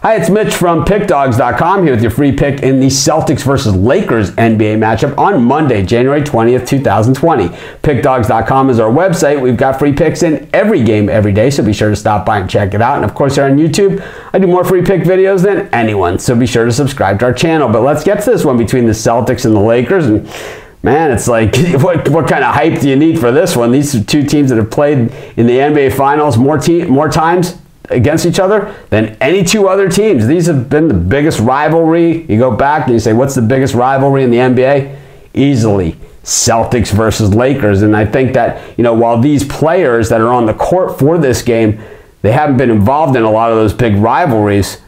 Hi, it's Mitch from PickDawgz.com here with your free pick in the Celtics versus Lakers NBA matchup on Monday, January 20th, 2020. PickDawgz.com is our website. We've got free picks in every game every day, so be sure to stop by and check it out. And of course, here on YouTube, I do more free pick videos than anyone, so be sure to subscribe to our channel. But let's get to this one between the Celtics and the Lakers. And man, it's like, what, what kind of hype do you need for this one? These are two teams that have played in the NBA Finals more, te- more times against each other than any two other teams. These have been the biggest rivalry. You go back and you say, what's the biggest rivalry in the NBA? Easily Celtics versus Lakers. And I think that, you know, while these players that are on the court for this game, they haven't been involved in a lot of those big rivalries,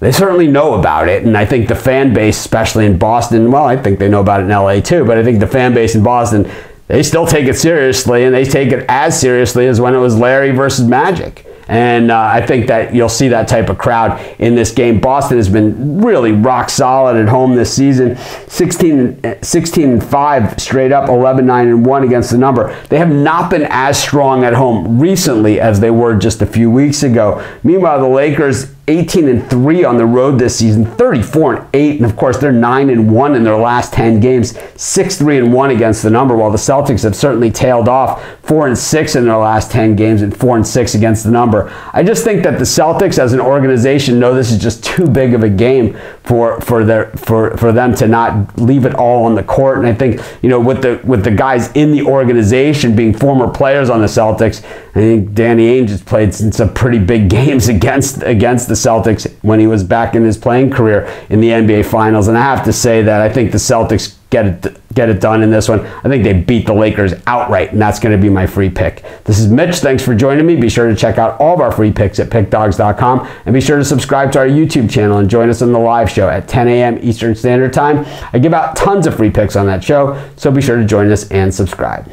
they certainly know about it. And I think the fan base, especially in Boston, well, I think they know about it in LA too, but I think the fan base in Boston, they still take it seriously and they take it as seriously as when it was Larry versus Magic. And uh, I think that you'll see that type of crowd in this game. Boston has been really rock solid at home this season 16, 16 and 5 straight up, 11 9 and 1 against the number. They have not been as strong at home recently as they were just a few weeks ago. Meanwhile, the Lakers 18 and 3 on the road this season, 34 and 8, and of course they're 9 and 1 in their last 10 games, 6 3 and 1 against the number, while the Celtics have certainly tailed off 4 and 6 in their last 10 games and 4 and 6 against the number. I just think that the Celtics as an organization know this is just too big of a game for for their for for them to not leave it all on the court. And I think, you know, with the with the guys in the organization being former players on the Celtics, I think Danny Ainge has played some pretty big games against against the Celtics when he was back in his playing career in the NBA Finals. And I have to say that I think the Celtics get it get it done in this one. I think they beat the Lakers outright, and that's going to be my free pick. This is Mitch. Thanks for joining me. Be sure to check out all of our free picks at pickdawgz.com, and be sure to subscribe to our YouTube channel and join us on the live show at 10 a.m. Eastern Standard Time. I give out tons of free picks on that show, so be sure to join us and subscribe.